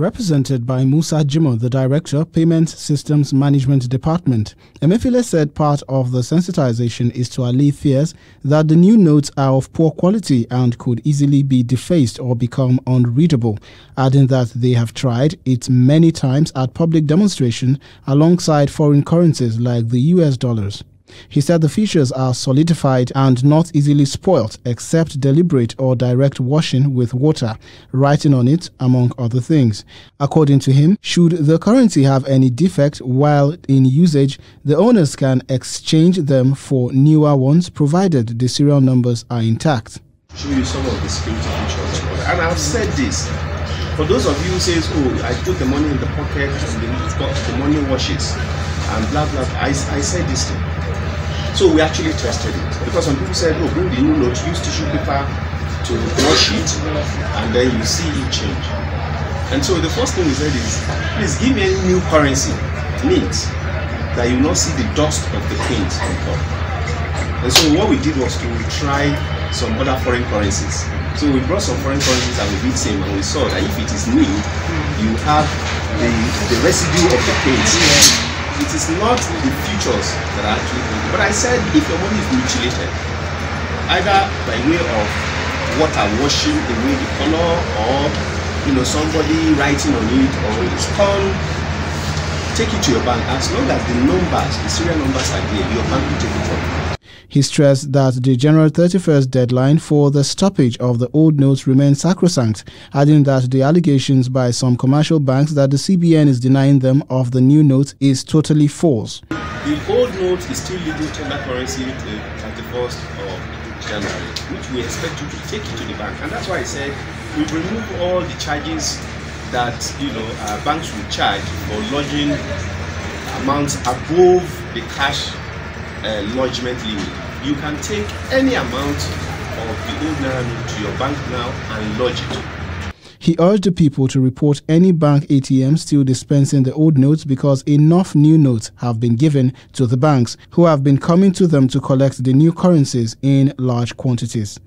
represented by Musa Jimoh, the Director, Payment Systems Management Department. Emefiele said part of the sensitization is to allay fears that the new notes are of poor quality and could easily be defaced or become unreadable, adding that they have tried it many times at public demonstration alongside foreign currencies like the US dollars. He said the features are solidified and not easily spoilt except deliberate or direct washing with water, writing on it, among other things. According to him, should the currency have any defect while in usage, the owners can exchange them for newer ones provided the serial numbers are intact. Show you some of the security features. And I've said this. For those of you who says, oh, I put the money in the pocket and the, the money washes and blah blah, I, I said this thing. So we actually tested it because some people said, oh, bring the new note, use tissue paper to wash it, and then you see it change. And so the first thing we said is, please give me any new currency, mint, that you not see the dust of the paint on top. And so what we did was to try some other foreign currencies. So we brought some foreign currencies and we did same and we saw that if it is new, you have the, the residue of the paint it is not the futures that are actually going But I said if your money is mutilated, either by way of water washing away the color or you know somebody writing on it or it's torn, take it to your bank. As long as the numbers, the serial numbers are there, your bank will take it from you. He stressed that the January 31st deadline for the stoppage of the old notes remains sacrosanct, adding that the allegations by some commercial banks that the CBN is denying them of the new notes is totally false. The old note is still legal tender currency till 31st of January, which we expect you to take it to the bank. And that's why I said we remove all the charges that you know uh, banks will charge for lodging amounts above the cash uh, lodgement limit. You can take any amount of the old naira note to your bank now and lodge it. He urged the people to report any bank ATM still dispensing the old notes because enough new notes have been given to the banks who have been coming to them to collect the new currencies in large quantities.